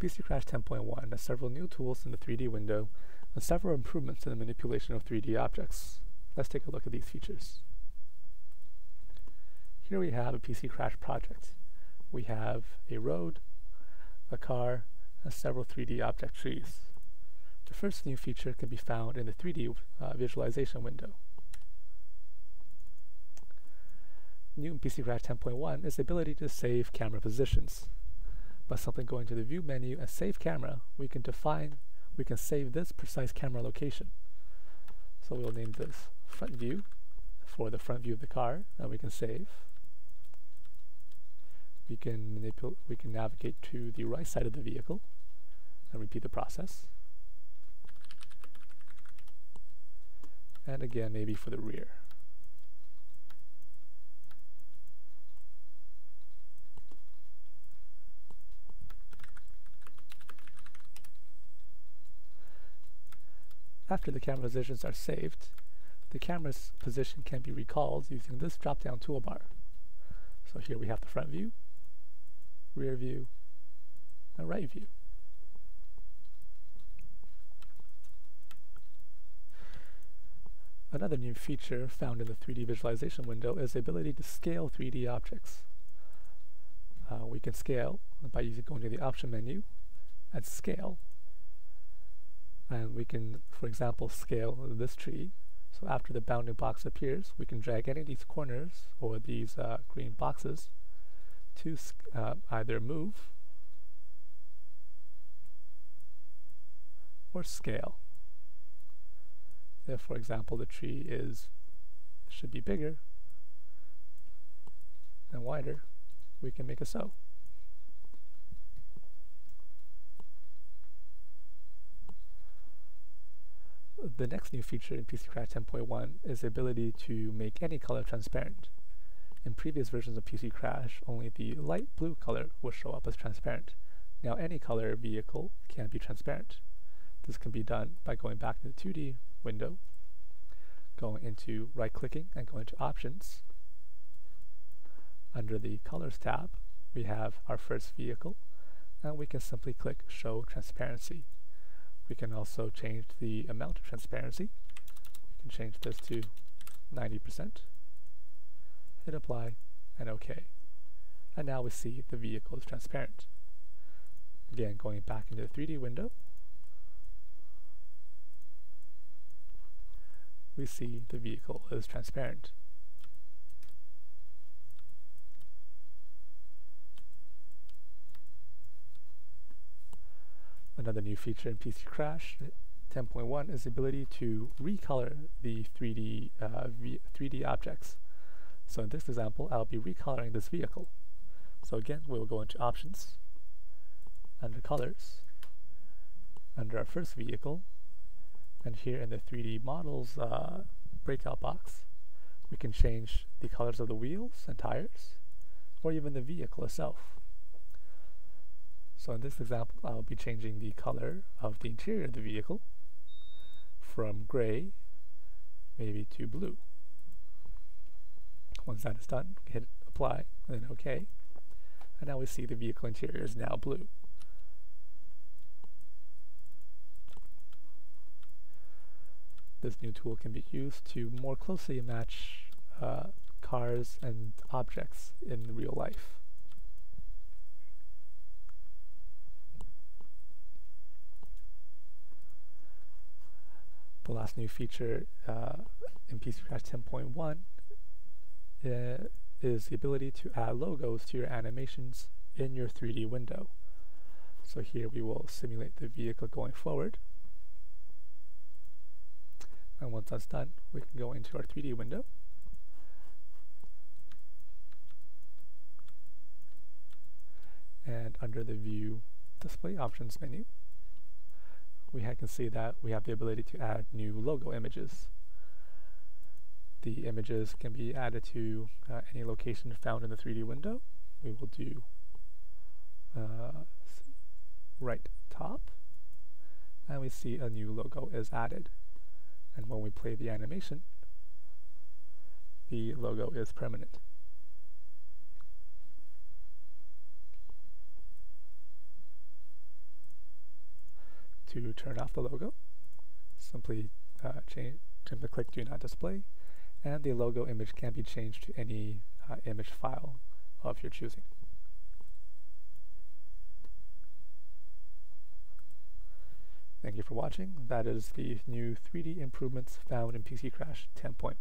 PC Crash 10.1 has several new tools in the 3D window and several improvements in the manipulation of 3D objects. Let's take a look at these features. Here we have a PC Crash project. We have a road, a car, and several 3D object trees. The first new feature can be found in the 3D uh, visualization window. New in PC Crash 10.1 is the ability to save camera positions. By simply going to the View menu and Save Camera, we can define, we can save this precise camera location. So we'll name this Front View for the front view of the car, and we can save we can manipulate, we can navigate to the right side of the vehicle and repeat the process. And again, maybe for the rear. After the camera positions are saved, the camera's position can be recalled using this drop-down toolbar. So here we have the front view, rear view, and right view. Another new feature found in the 3D visualization window is the ability to scale 3D objects. Uh, we can scale by using going to the option menu and scale. And we can, for example, scale this tree. So after the bounding box appears, we can drag any of these corners or these uh, green boxes to uh, either move or scale. If, for example, the tree is should be bigger and wider, we can make a so. The next new feature in PC Crash 10.1 is the ability to make any color transparent. In previous versions of PC Crash, only the light blue color would show up as transparent. Now any color vehicle can be transparent. This can be done by going back to the 2D window, going into right-clicking and going to Options. Under the Colors tab, we have our first vehicle, and we can simply click Show Transparency. We can also change the amount of transparency. We can change this to 90% hit apply, and OK. And now we see the vehicle is transparent. Again, going back into the 3D window, we see the vehicle is transparent. Another new feature in PC Crash 10.1 is the ability to recolor the 3D, uh, 3D objects. So in this example, I'll be recoloring this vehicle. So again, we'll go into Options, under Colors, under our first vehicle, and here in the 3D Models uh, breakout box, we can change the colors of the wheels and tires, or even the vehicle itself. So in this example, I'll be changing the color of the interior of the vehicle from gray maybe to blue. Once that is done, hit apply, and then OK. And now we see the vehicle interior is now blue. This new tool can be used to more closely match uh, cars and objects in real life. The last new feature uh, in PC Crash 10.1 uh, is the ability to add logos to your animations in your 3D window. So here we will simulate the vehicle going forward. And once that's done, we can go into our 3D window. And under the View Display Options menu, we can see that we have the ability to add new logo images the images can be added to uh, any location found in the 3D window. We will do uh, right top, and we see a new logo is added. And when we play the animation, the logo is permanent. To turn off the logo. Simply uh, change, simply click Do Not Display, and the logo image can be changed to any uh, image file of your choosing. Thank you for watching. That is the new 3D improvements found in PC Crash 10.1.